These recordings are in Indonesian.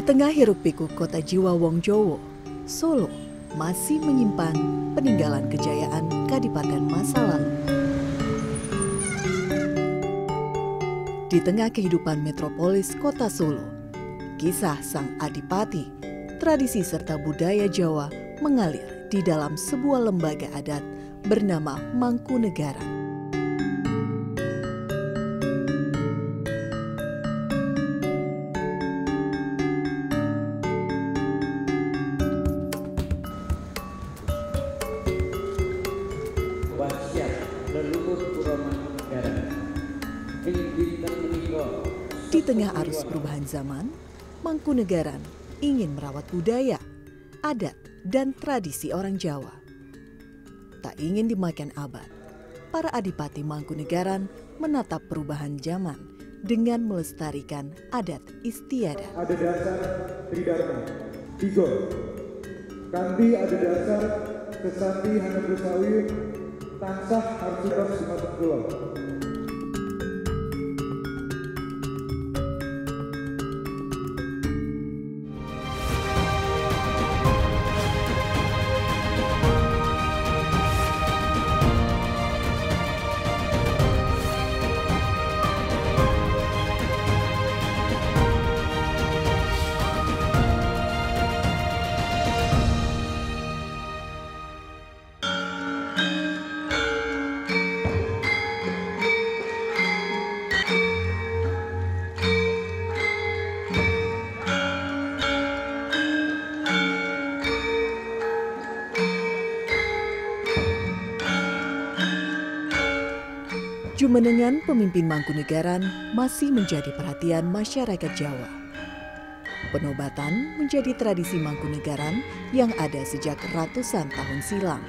Di tengah hiruk pikuk kota jiwa Wong Jowo, Solo masih menyimpan peninggalan kejayaan kadipaten masa lalu. Di tengah kehidupan metropolis kota Solo, kisah sang adipati, tradisi serta budaya Jawa mengalir di dalam sebuah lembaga adat bernama Mangkunegaran. Mangkunegaran ingin merawat budaya, adat, dan tradisi orang Jawa. Tak ingin dimakan abad, para adipati Mangkunegaran menatap perubahan zaman dengan melestarikan adat istiadat. Ada dasar tridharma, tiga. Kandi ada dasar kesati hana bersawi, tansah harus Sumatera Kulon. Jumenengan pemimpin Mangkunegaran masih menjadi perhatian masyarakat Jawa. Penobatan menjadi tradisi Mangkunegaran yang ada sejak ratusan tahun silam.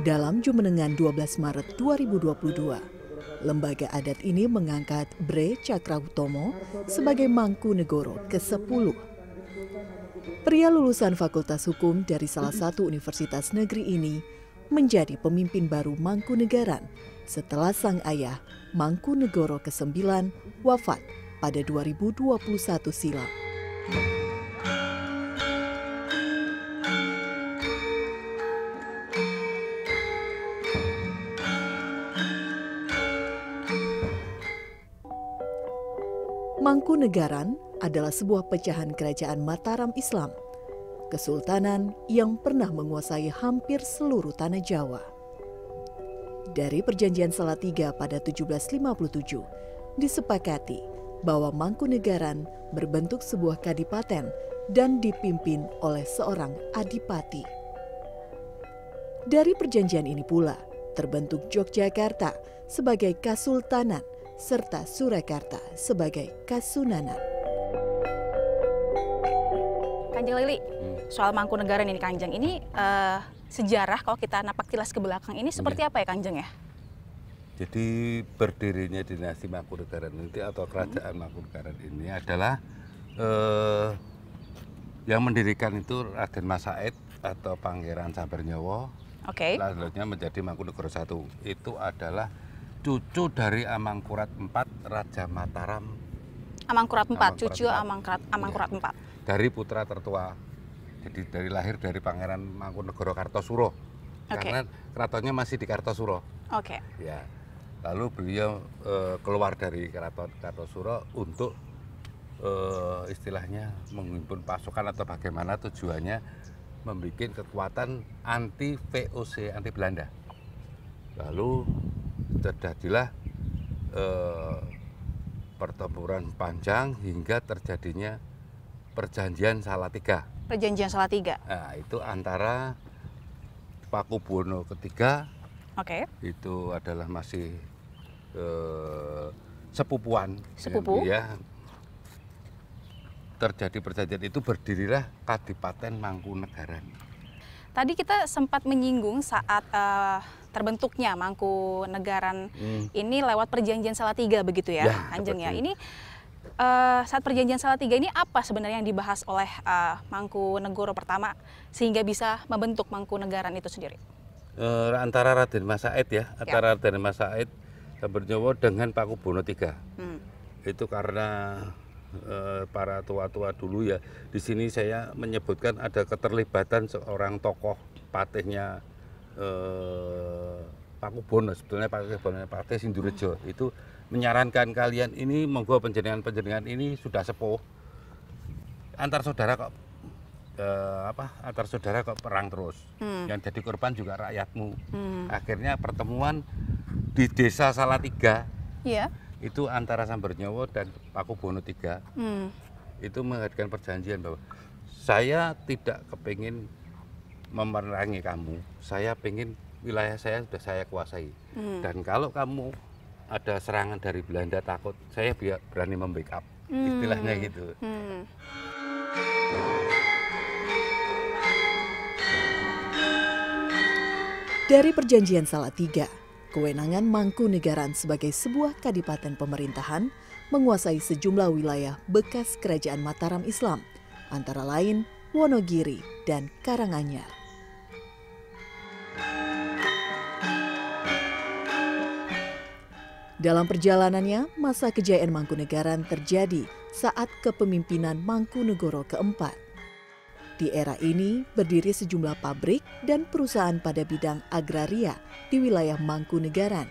Dalam Jumenengan 12 Maret 2022, lembaga adat ini mengangkat Bre Cakrautomo sebagai Mangkunegoro ke-10 Pria lulusan Fakultas Hukum dari salah satu universitas negeri ini menjadi pemimpin baru Mangkunegaran setelah sang ayah Mangkunegoro ke-9 wafat pada 2021 silam. Mangkunegaran adalah sebuah pecahan kerajaan Mataram Islam, kesultanan yang pernah menguasai hampir seluruh tanah Jawa. Dari perjanjian Salatiga pada 1757, disepakati bahwa Mangkunegaran berbentuk sebuah kadipaten dan dipimpin oleh seorang adipati. Dari perjanjian ini pula terbentuk Yogyakarta sebagai kasultanan serta Surakarta sebagai kasunanan. Kanjeng Lili, soal Mangkunegaran ini Kanjeng, ini uh, sejarah kalau kita napak tilas ke belakang ini seperti apa ya Kanjeng ya? Jadi berdirinya dinasti Mangkunegaran ini atau kerajaan hmm. Mangkunegaran ini adalah uh, yang mendirikan itu Raden Masaid atau Pangeran Sabernyawa. Oke. Okay. Lalu menjadi Mangkunegoro satu. Itu adalah cucu dari Amangkurat IV Raja Mataram. Amangkurat IV, cucu Amangkurat Amangkurat IV. Dari putra tertua. Jadi dari lahir dari Pangeran Mangkunegoro Kartosuro. Okay. Karena keratonnya masih di Kartosuro. Oke. Okay. Ya. Lalu beliau e, keluar dari keraton Kartosuro untuk e, istilahnya menghimpun pasukan atau bagaimana tujuannya membuat kekuatan anti VOC, anti Belanda. Lalu terjadilah eh, pertempuran panjang hingga terjadinya perjanjian Salatiga. Perjanjian Salatiga. Nah, itu antara Pakubuwono ketiga. Oke. Okay. Itu adalah masih eh, sepupuan. Sepupu. Ya. Terjadi perjanjian itu berdirilah Kadipaten Mangkunegaran. Tadi kita sempat menyinggung saat uh, terbentuknya Mangkunegaran hmm. ini lewat perjanjian Salatiga begitu ya, ya Anjeng ya. Ini uh, saat perjanjian Salatiga ini apa sebenarnya yang dibahas oleh uh, Mangkunegoro pertama sehingga bisa membentuk Mangkunegaran itu sendiri? Uh, antara Raden Mas Said ya, ya, antara Raden Mas Said Samberjowo dengan Pakubono III. Hmm. Itu karena para tua-tua dulu ya. Di sini saya menyebutkan ada keterlibatan seorang tokoh patihnya eh, Pakubono sebetulnya Pakubono Patih Sindurejo itu menyarankan kalian ini monggo penjenengan-penjenengan ini sudah sepuh antar saudara kok eh, apa antar saudara kok perang terus Hmm. yang jadi korban juga rakyatmu Hmm. akhirnya pertemuan di desa Salatiga Iya. Itu antara Sambernyowo dan Pakubono III Hmm. itu mengadakan perjanjian bahwa saya tidak kepingin memerangi kamu saya pengen wilayah saya sudah saya kuasai Hmm. dan kalau kamu ada serangan dari Belanda takut saya biar berani membackup istilahnya Hmm. gitu Hmm. Dari perjanjian Salatiga, kewenangan Mangkunegaran sebagai sebuah kadipaten pemerintahan menguasai sejumlah wilayah bekas kerajaan Mataram Islam, antara lain Wonogiri dan Karanganyar. Dalam perjalanannya, masa kejayaan Mangkunegaran terjadi saat kepemimpinan Mangkunegoro keempat. Di era ini berdiri sejumlah pabrik dan perusahaan pada bidang agraria di wilayah Mangkunegaran.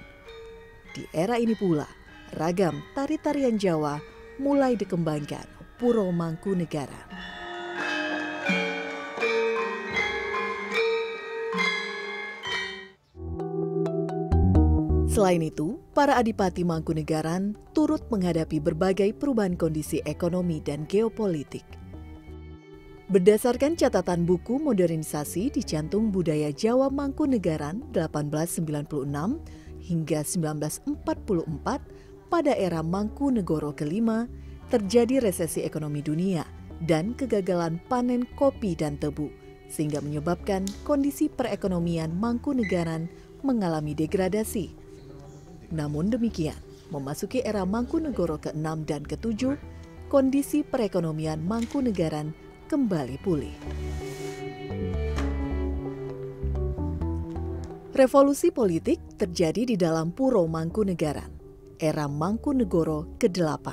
Di era ini pula, ragam tari-tarian Jawa mulai dikembangkan Puro Mangkunegaran. Selain itu, para adipati Mangkunegaran turut menghadapi berbagai perubahan kondisi ekonomi dan geopolitik. Berdasarkan catatan buku modernisasi di Jantung Budaya Jawa Mangkunegaran 1896 hingga 1944 pada era Mangkunegoro kelima terjadi resesi ekonomi dunia dan kegagalan panen kopi dan tebu sehingga menyebabkan kondisi perekonomian Mangkunegaran mengalami degradasi. Namun demikian, memasuki era Mangkunegoro ke-6 dan ke-7, kondisi perekonomian Mangkunegaran kembali pulih. Revolusi politik terjadi di dalam Puro Mangkunegaran, era Mangkunegoro ke-8.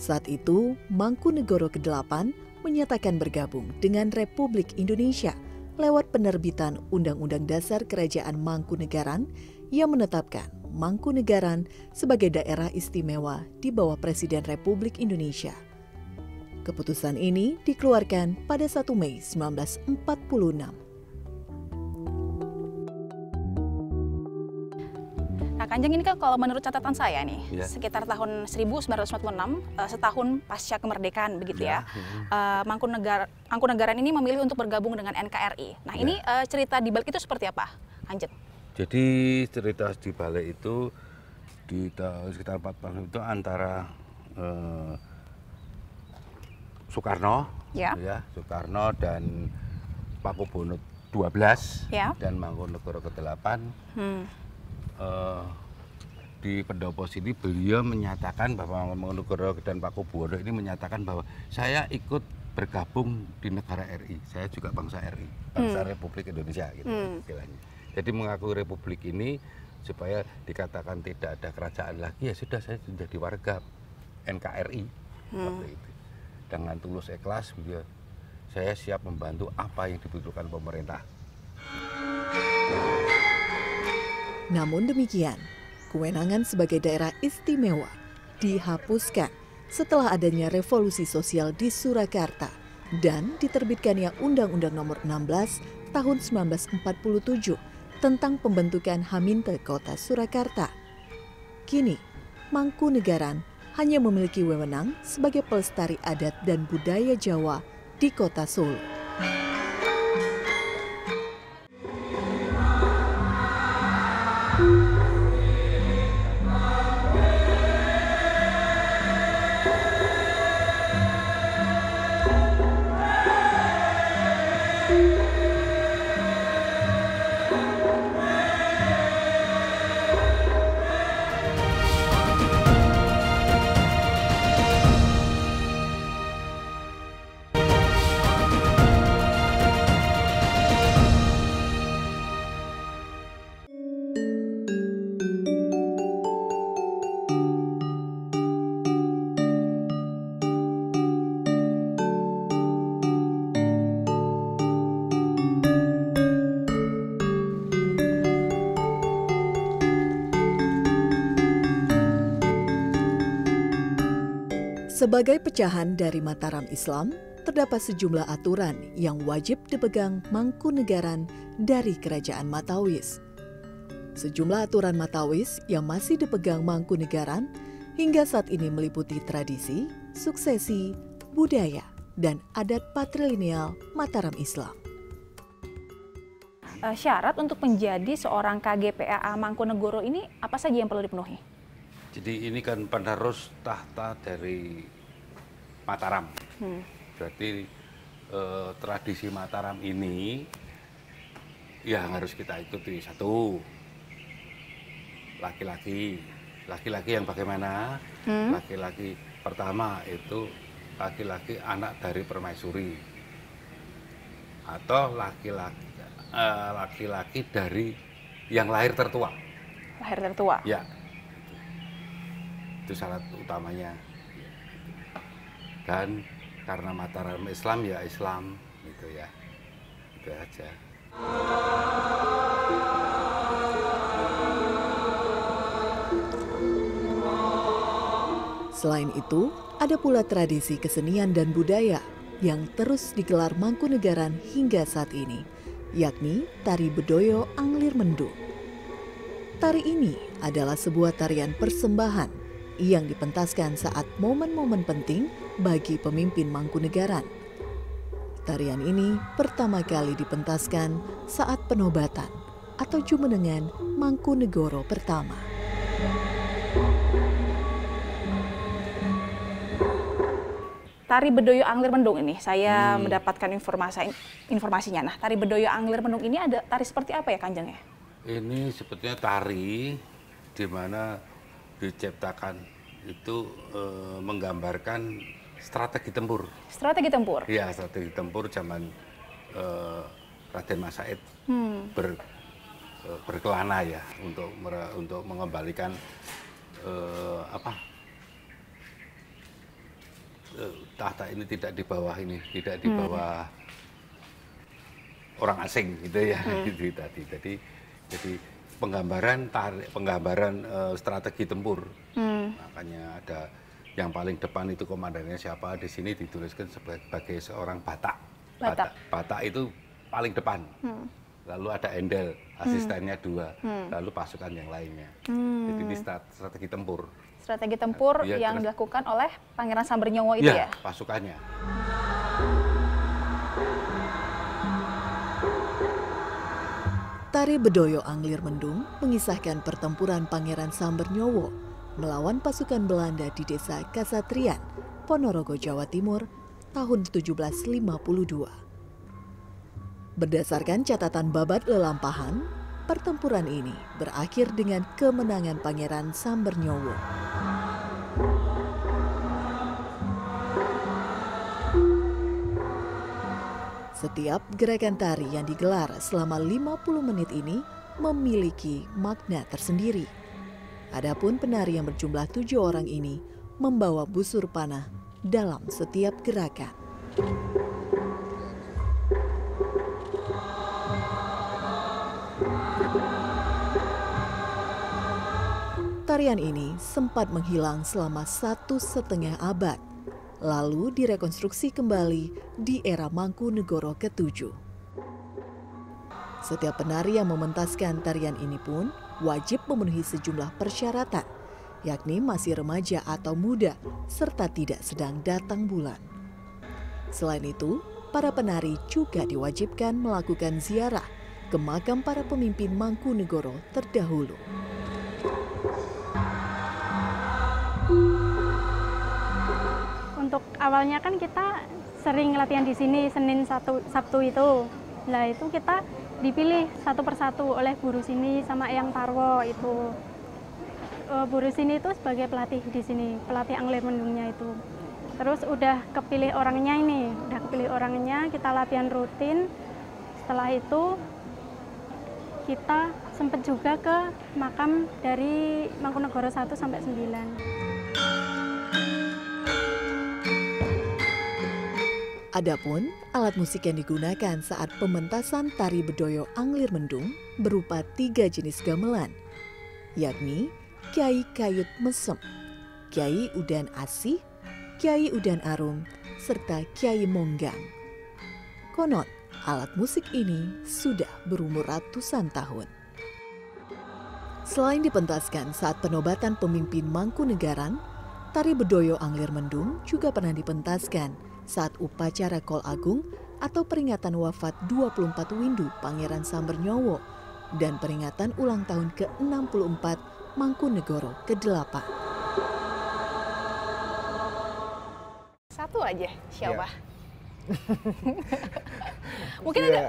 Saat itu, Mangkunegoro ke-8 menyatakan bergabung dengan Republik Indonesia lewat penerbitan Undang-Undang Dasar Kerajaan Mangkunegaran yang menetapkan Mangkunegaran sebagai daerah istimewa di bawah Presiden Republik Indonesia. Keputusan ini dikeluarkan pada 1 Mei 1946. Nah, Kanjeng ini kan kalau menurut catatan saya nih, Iya. sekitar tahun 1946, eh, setahun pasca kemerdekaan begitu ya, eh, Mangkunegara, Mangkunegaran ini memilih untuk bergabung dengan NKRI. Nah, ini eh, cerita di balik itu seperti apa, Kanjeng? Jadi cerita di balik itu di tahun sekitar 40 itu antara eh, Soekarno, Ya. Soekarno dan Pakubono 12 Ya. dan Mangkunegoro ke-8 Hmm. eh, di pendopo sini beliau menyatakan bahwa Mangkunegoro dan Pakubono ini menyatakan bahwa saya ikut bergabung di negara RI. Saya juga bangsa RI, bangsa Republik Indonesia gitu Hmm. istilahnya. Jadi mengakui republik ini supaya dikatakan tidak ada kerajaan lagi ya sudah saya menjadi warga NKRI seperti itu. Dengan tulus ikhlas beliau saya siap membantu apa yang dibutuhkan pemerintah. Namun demikian, kewenangan sebagai daerah istimewa dihapuskan setelah adanya revolusi sosial di Surakarta dan diterbitkannya Undang-Undang Nomor 16 Tahun 1947 tentang pembentukan Haminte Kota Surakarta. Kini, Mangkunegaran hanya memiliki wewenang sebagai pelestari adat dan budaya Jawa di kota Solo. Sebagai pecahan dari Mataram Islam, terdapat sejumlah aturan yang wajib dipegang Mangkunegaran dari Kerajaan Matawis. Sejumlah aturan Matawis yang masih dipegang Mangkunegaran hingga saat ini meliputi tradisi, suksesi, budaya, dan adat patrilineal Mataram Islam. Uh, syarat untuk menjadi seorang KGPAA Mangkunegoro ini apa saja yang perlu dipenuhi? Jadi ini kan penerus tahta dari Mataram. Hmm. Berarti eh, tradisi Mataram ini yang harus kita ikuti satu laki-laki, laki-laki yang bagaimana? Hmm. Laki-laki hmm. pertama itu laki-laki anak dari permaisuri atau laki-laki eh, laki-laki dari yang lahir tertua. Lahir tertua. Ya itu syarat utamanya. Dan karena Mataram Islam ya Islam gitu ya. Itu aja. Selain itu, ada pula tradisi kesenian dan budaya yang terus digelar Mangkunegaran hingga saat ini, yakni Tari Bedoyo Anglir Mendung. Tari ini adalah sebuah tarian persembahan yang dipentaskan saat momen-momen penting bagi pemimpin Mangkunegaran. Tarian ini pertama kali dipentaskan saat penobatan atau Jumenengan Mangkunegoro pertama. Tari Bedoyo Anglir Mendung ini saya hmm. mendapatkan informasi informasinya. Nah, Tari Bedoyo Anglir Mendung ini ada tari seperti apa ya Kanjeng ya? Ini sebetulnya tari di mana diciptakan itu e, menggambarkan strategi tempur. Strategi tempur? Iya, strategi tempur zaman e, Raden Mas Said hmm. ber, e, berkelana ya untuk untuk mengembalikan e, apa e, tahta ini tidak di bawah ini, tidak di hmm. bawah hmm. orang asing gitu ya, hmm. gitu tadi. Jadi jadi penggambaran tarik, penggambaran uh, strategi tempur. Hmm. Makanya ada yang paling depan itu komandannya siapa di sini dituliskan sebagai seorang Batak. Batak, Batak, itu paling depan. Hmm. Lalu ada Endel, asistennya hmm. dua, hmm. lalu pasukan yang lainnya. Hmm. Jadi ini strategi tempur. Strategi tempur ya, yang terus, dilakukan oleh Pangeran Sambernyowo itu ya? ya? pasukannya. Tari Bedoyo Anglir Mendung mengisahkan pertempuran Pangeran Sambernyowo melawan pasukan Belanda di desa Kasatrian, Ponorogo, Jawa Timur tahun 1752. Berdasarkan catatan babat lelampahan, pertempuran ini berakhir dengan kemenangan Pangeran Sambernyowo. Setiap gerakan tari yang digelar selama 50 menit ini memiliki makna tersendiri. Adapun penari yang berjumlah tujuh orang ini membawa busur panah dalam setiap gerakan. Tarian ini sempat menghilang selama satu setengah abad lalu direkonstruksi kembali di era Mangkunegoro ke-7. Setiap penari yang mementaskan tarian ini pun wajib memenuhi sejumlah persyaratan, yakni masih remaja atau muda, serta tidak sedang datang bulan. Selain itu, para penari juga diwajibkan melakukan ziarah ke makam para pemimpin Mangkunegoro terdahulu. Untuk awalnya kan kita sering latihan di sini Senin satu Sabtu itu. Nah itu kita dipilih satu persatu oleh guru sini sama yang Tarwo itu. Uh, guru sini itu sebagai pelatih di sini, pelatih angler mendungnya itu. Terus udah kepilih orangnya ini, udah kepilih orangnya, kita latihan rutin. Setelah itu kita sempat juga ke makam dari Mangkunegoro 1 sampai 9. Adapun alat musik yang digunakan saat pementasan tari bedoyo anglir mendung berupa tiga jenis gamelan, yakni Kiai Kayut Mesem, Kiai Udan Asih, Kiai Udan Arum, serta Kiai Monggang. Konon, alat musik ini sudah berumur ratusan tahun. Selain dipentaskan saat penobatan pemimpin Mangkunegaran, tari bedoyo Anglir Mendung juga pernah dipentaskan saat upacara Kol Agung atau peringatan wafat 24 Windu Pangeran Sambernyowo dan peringatan ulang tahun ke-64 Mangkunegoro ke-8. Satu aja, siapa? Mungkin ada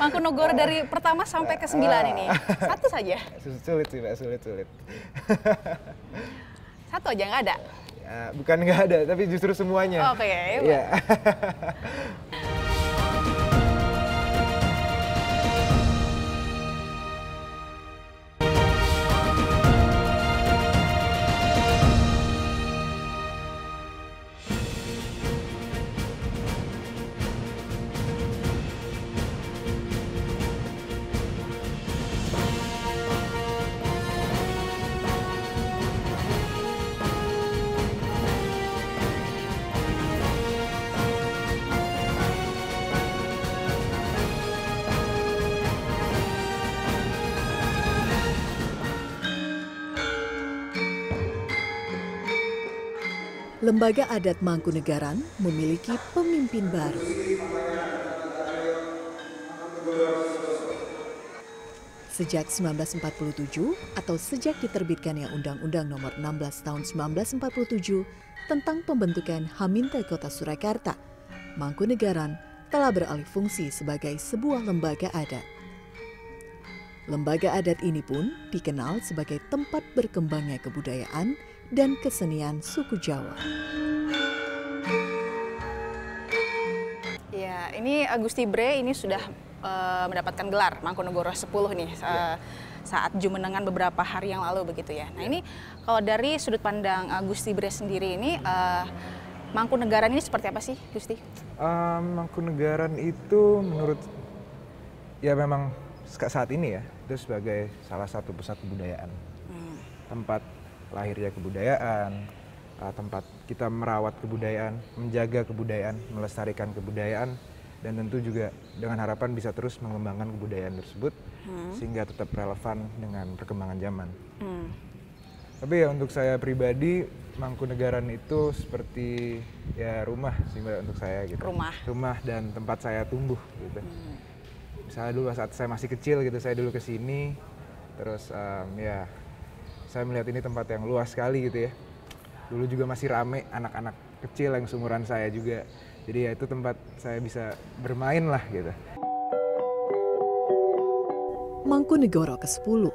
Mangkunegoro dari pertama sampai ke sembilan ini. Satu saja. Sulit sih, Mbak, sulit, sulit. Satu aja nggak ada. Ya, bukan nggak ada, tapi justru semuanya. Oke, Iya. Lembaga Adat Mangkunegaran memiliki pemimpin baru. Sejak 1947 atau sejak diterbitkannya Undang-Undang Nomor 16 Tahun 1947 tentang pembentukan Haminte Kota Surakarta, Mangkunegaran telah beralih fungsi sebagai sebuah lembaga adat. Lembaga adat ini pun dikenal sebagai tempat berkembangnya kebudayaan dan kesenian suku Jawa. Ya, ini Agusti Bre ini sudah uh, mendapatkan gelar Mangkunegoro 10 nih uh, saat jumenengan beberapa hari yang lalu begitu ya. Nah ini kalau dari sudut pandang Agusti Bre sendiri ini uh, Mangkunegaran ini seperti apa sih, Gusti? Um, Mangkunegaran itu menurut ya memang saat ini ya itu sebagai salah satu pusat kebudayaan, hmm. tempat lahirnya kebudayaan, uh, tempat kita merawat kebudayaan, menjaga kebudayaan, melestarikan kebudayaan, dan tentu juga dengan harapan bisa terus mengembangkan kebudayaan tersebut hmm. sehingga tetap relevan dengan perkembangan zaman. Hmm. Tapi ya untuk saya pribadi Mangkunegaran itu seperti ya rumah sih mbak untuk saya gitu. Rumah. Rumah dan tempat saya tumbuh gitu. Hmm. Misalnya dulu saat saya masih kecil gitu saya dulu ke sini, terus um, ya saya melihat ini tempat yang luas sekali gitu ya. Dulu juga masih rame anak-anak kecil yang seumuran saya juga. Jadi ya itu tempat saya bisa bermain lah gitu. Mangkunegoro ke-10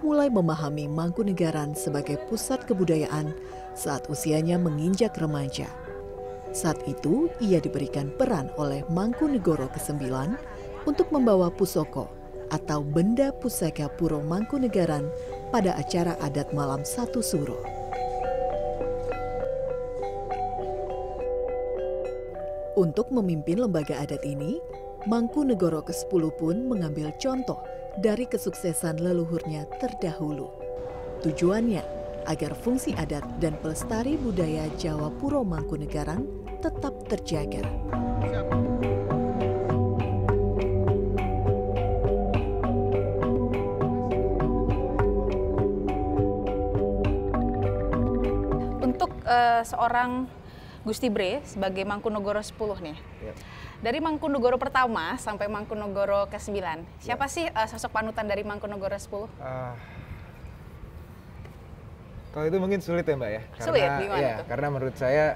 mulai memahami Mangkunegaran sebagai pusat kebudayaan saat usianya menginjak remaja. Saat itu, ia diberikan peran oleh Mangkunegoro ke-9 untuk membawa pusoko atau benda pusaka Puro Mangkunegaran pada acara adat malam satu suro. Untuk memimpin lembaga adat ini, Mangkunegoro ke-10 pun mengambil contoh dari kesuksesan leluhurnya terdahulu. Tujuannya agar fungsi adat dan pelestari budaya Jawa Puro Mangkunegaran tetap terjaga. Uh, seorang Gusti Bre sebagai Mangkunegoro 10 nih. Yep. Dari Mangkunegoro pertama sampai Mangkunegoro ke-9, siapa yep. sih uh, sosok panutan dari Mangkunegoro 10? Uh, kalau itu mungkin sulit ya Mbak ya. Karena, sulit, gimana ya, tuh? Karena menurut saya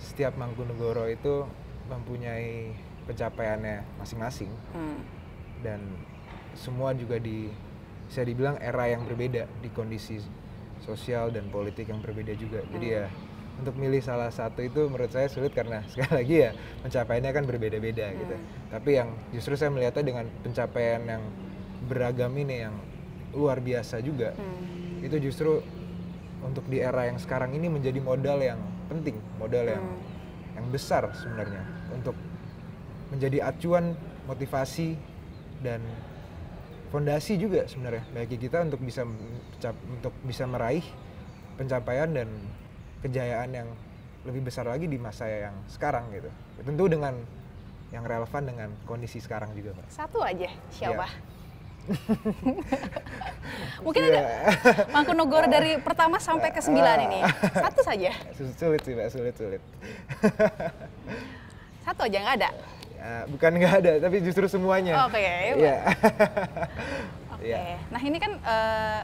setiap Mangkunegoro itu mempunyai pencapaiannya masing-masing. Hmm. Dan semua juga di bisa dibilang era yang berbeda di kondisi sosial dan politik yang berbeda juga. Hmm. Jadi ya untuk milih salah satu itu menurut saya sulit karena sekali lagi ya pencapaiannya kan berbeda-beda hmm. gitu. Tapi yang justru saya melihatnya dengan pencapaian yang beragam ini yang luar biasa juga. Hmm. Itu justru untuk di era yang sekarang ini menjadi modal yang penting, modal yang hmm. yang besar sebenarnya untuk menjadi acuan motivasi dan fondasi juga sebenarnya bagi kita untuk bisa untuk bisa meraih pencapaian dan kejayaan yang lebih besar lagi di masa yang sekarang gitu. Tentu dengan yang relevan dengan kondisi sekarang juga, Mbak. Satu aja, siapa? Iya. Mungkin ada Mangkunegoro dari pertama sampai ke sembilan ini. Satu saja. Sulit sih, Mbak, sulit sulit. Satu aja nggak ada. Ya, bukan nggak ada, tapi justru semuanya. Oke, Iya. Oke. Iya. Nah ini kan eh,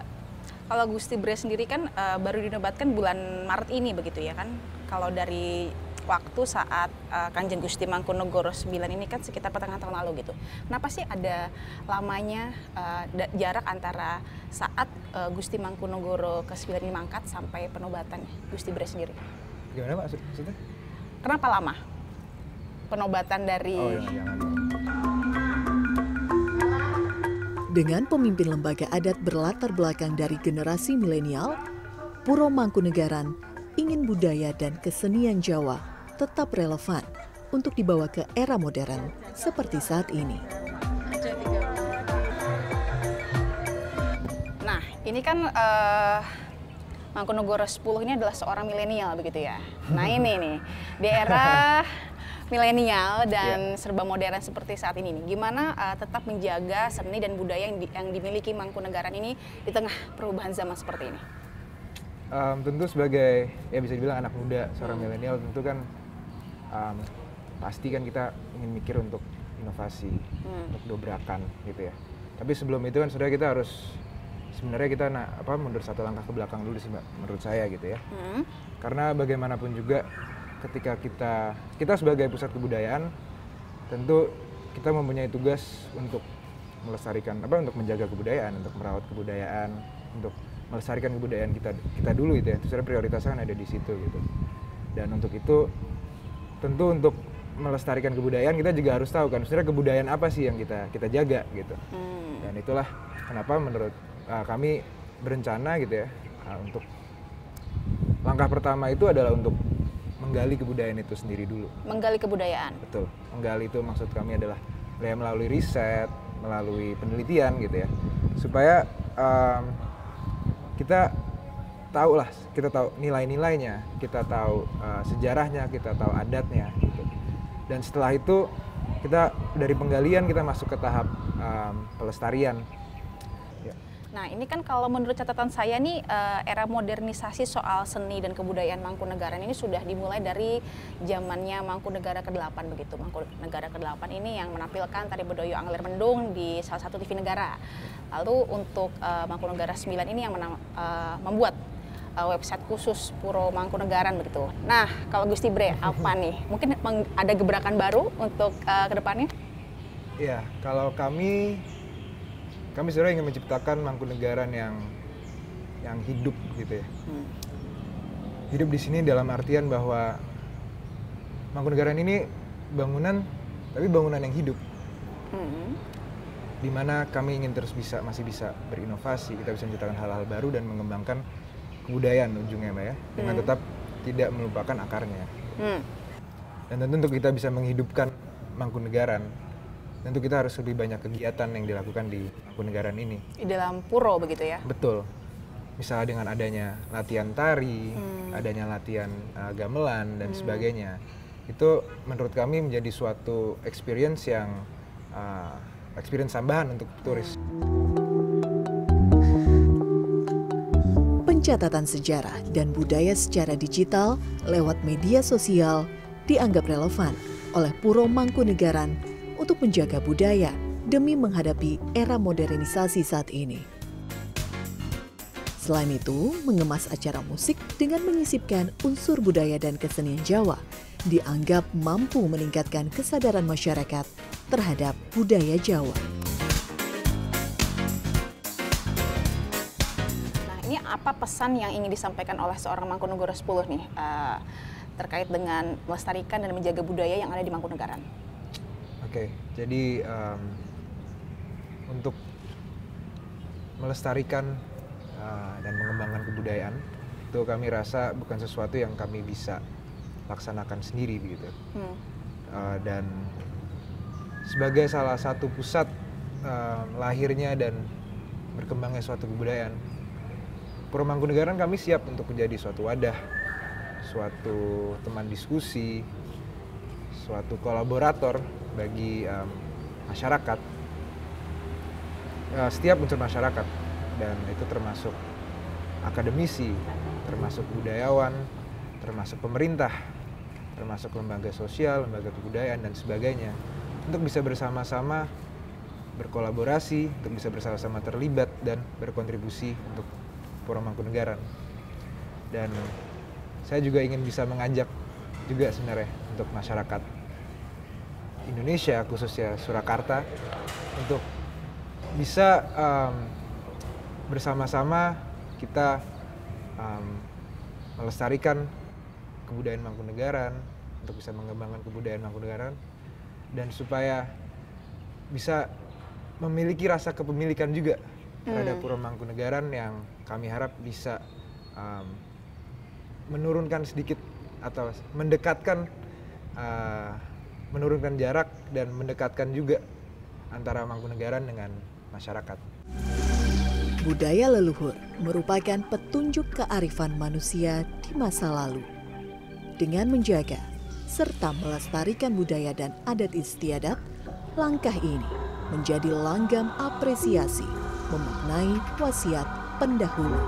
kalau Gusti Bre sendiri kan eh, baru dinobatkan bulan Maret ini begitu ya kan? Kalau dari waktu saat eh, Kanjeng Gusti Mangkunegoro 9 ini kan sekitar pertengahan tahun lalu gitu. Kenapa sih ada lamanya eh, da- jarak antara saat eh, Gusti Mangkunegoro ke-9 ini mangkat sampai penobatan Gusti Bre sendiri? Gimana, Pak? maksud- Maksudnya? Kenapa lama? Penobatan dari Oh, iya, jangan. Dengan pemimpin lembaga adat berlatar belakang dari generasi milenial, Puro Mangkunegaran ingin budaya dan kesenian Jawa tetap relevan untuk dibawa ke era modern seperti saat ini. Nah, ini kan eh, Mangkunegoro 10 ini adalah seorang milenial begitu ya. Nah ini nih, di era milenial dan serba modern seperti saat ini nih, gimana eh, tetap menjaga seni dan budaya yang, di- yang dimiliki Mangkunegaran ini di tengah perubahan zaman seperti ini? Em, tentu sebagai ya bisa dibilang anak muda seorang milenial tentu kan em, pasti kan kita ingin mikir untuk inovasi Hmm. untuk dobrakan gitu ya tapi sebelum itu kan sudah kita harus sebenarnya kita nah, apa mundur satu langkah ke belakang dulu sih mbak menurut saya gitu ya Hmm. karena bagaimanapun juga ketika kita kita sebagai pusat kebudayaan tentu kita mempunyai tugas untuk melestarikan apa untuk menjaga kebudayaan untuk merawat kebudayaan untuk melestarikan kebudayaan kita kita dulu itu ya. Sebenarnya prioritasnya kan ada di situ gitu. Dan untuk itu tentu untuk melestarikan kebudayaan kita juga harus tahu kan sebenarnya kebudayaan apa sih yang kita kita jaga gitu. Hmm. dan itulah kenapa menurut uh, kami berencana gitu ya uh, untuk langkah pertama itu adalah untuk menggali kebudayaan itu sendiri dulu Menggali kebudayaan. betul menggali itu maksud kami adalah ya melalui riset melalui penelitian gitu ya supaya um, kita tahu lah kita tahu nilai-nilainya kita tahu uh, sejarahnya kita tahu adatnya gitu dan setelah itu kita dari penggalian kita masuk ke tahap um, pelestarian. Nah, ini kan kalau menurut catatan saya nih eh, era modernisasi soal seni dan kebudayaan Mangkunegaran ini sudah dimulai dari zamannya Mangkunegara ke-8 begitu. Mangkunegara ke-8 ini yang menampilkan tari bedoyo Angler Mendung di salah satu TV negara. Lalu untuk eh, Mangkunegara 9 ini yang eh, membuat website khusus Puro Mangkunegaran begitu. Nah, kalau Gusti Bre apa nih? Mungkin ada gebrakan baru untuk eh, ke depannya? Iya, kalau kami kami sebenarnya ingin menciptakan Mangkunegaran yang yang hidup gitu ya. Hmm. Hidup di sini dalam artian bahwa Mangkunegaran ini bangunan tapi bangunan yang hidup Hmm. di mana kami ingin terus bisa masih bisa berinovasi, kita bisa menciptakan hal-hal baru dan mengembangkan kebudayaan ujungnya Mbak ya, dengan Hmm. tetap tidak melupakan akarnya. Hmm. Dan tentu untuk kita bisa menghidupkan Mangkunegaran, tentu kita harus lebih banyak kegiatan yang dilakukan di Mangkunegaran ini. Di dalam puro begitu ya? Betul. Misalnya dengan adanya latihan tari, Hmm. adanya latihan uh, gamelan dan sebagainya. Itu menurut kami menjadi suatu experience yang uh, experience tambahan untuk turis. Pencatatan sejarah dan budaya secara digital lewat media sosial dianggap relevan oleh Puro Mangkunegaran untuk menjaga budaya demi menghadapi era modernisasi saat ini. Selain itu, mengemas acara musik dengan menyisipkan unsur budaya dan kesenian Jawa dianggap mampu meningkatkan kesadaran masyarakat terhadap budaya Jawa. Nah, ini apa pesan yang ingin disampaikan oleh seorang Mangkunegara 10 nih eh, terkait dengan melestarikan dan menjaga budaya yang ada di Mangkunegaran? Oke, jadi um, untuk melestarikan uh, dan mengembangkan kebudayaan itu kami rasa bukan sesuatu yang kami bisa laksanakan sendiri begitu. Hmm. Uh, dan sebagai salah satu pusat um, lahirnya dan berkembangnya suatu kebudayaan, Puro Mangkunegaran kami siap untuk menjadi suatu wadah suatu teman diskusi, suatu kolaborator bagi um, masyarakat, uh, setiap unsur masyarakat, dan itu termasuk akademisi, termasuk budayawan, termasuk pemerintah, termasuk lembaga sosial, lembaga kebudayaan, dan sebagainya, untuk bisa bersama-sama berkolaborasi, untuk bisa bersama-sama terlibat dan berkontribusi untuk Pura Mangkunegaran. Dan saya juga ingin bisa mengajak juga sebenarnya untuk masyarakat Indonesia khususnya Surakarta untuk bisa um, bersama-sama kita um, melestarikan kebudayaan Mangkunegaran untuk bisa mengembangkan kebudayaan Mangkunegaran dan supaya bisa memiliki rasa kepemilikan juga terhadap hmm. Pura Mangkunegaran yang kami harap bisa um, menurunkan sedikit atau mendekatkan uh, menurunkan jarak dan mendekatkan juga antara Mangkunegaran dengan masyarakat. Budaya leluhur merupakan petunjuk kearifan manusia di masa lalu. Dengan menjaga serta melestarikan budaya dan adat istiadat, langkah ini menjadi langgam apresiasi memaknai wasiat pendahulu.